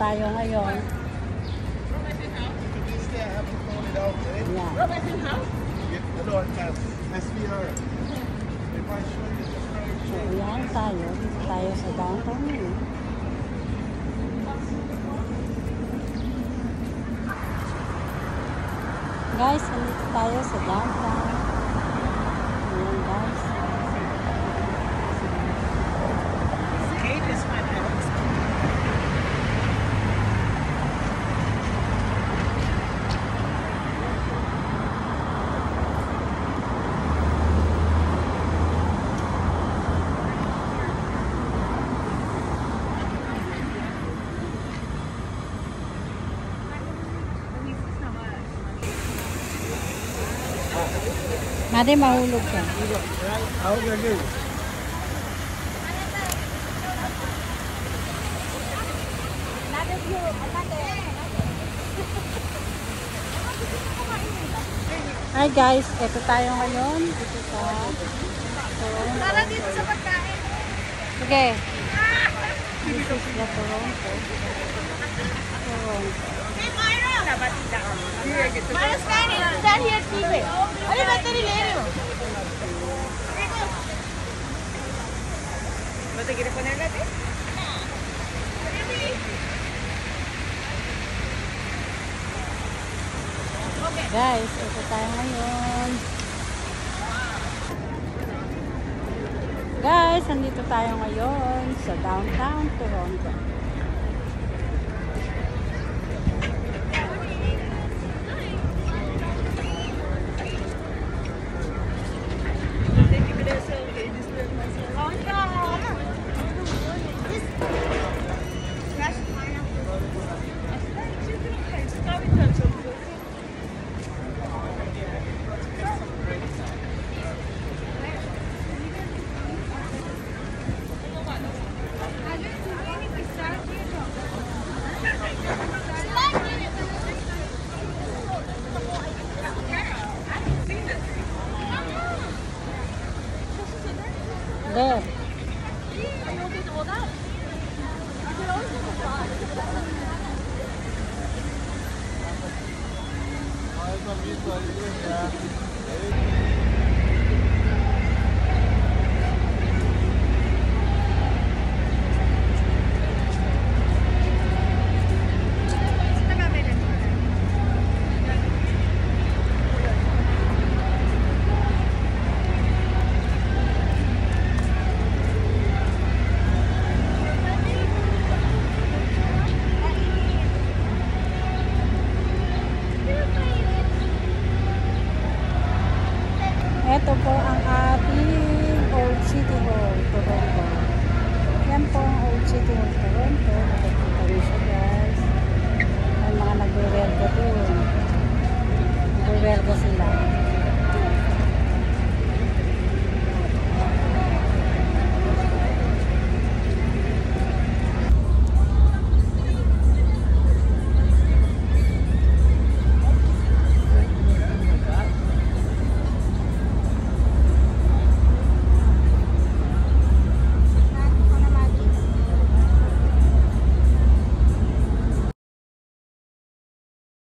tayo ngayon. Yan. So, yan tayo. Tayo sa downtown. Guys, nandito tayo sa downtown. Mari mahulog ka. Hi guys, ito tayo ngayon dito sa Toronto. Tara dito sa pagkain. Sige. This is the Toronto. Toronto. Kain eh. Stand here, keep it. Nilero? Basta kita poner natin? Guys, ito tayo ngayon. Guys, andito tayo ngayon sa downtown Toronto. 네. Ito po ang ating Old City Hall, Toronto. Yan po ang Old City Hall, Toronto. Nakikita niyo siya guys. May mga nagre-red doon. Nagre-red kasi